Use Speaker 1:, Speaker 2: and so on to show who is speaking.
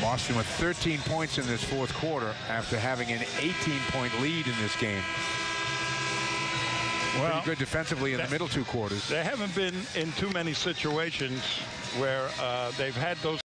Speaker 1: Boston with 13 points in this fourth quarter after having an 18-point lead in this game.
Speaker 2: Well,
Speaker 1: Pretty good defensively in the middle two quarters.
Speaker 2: They haven't been in too many situations where uh, they've had those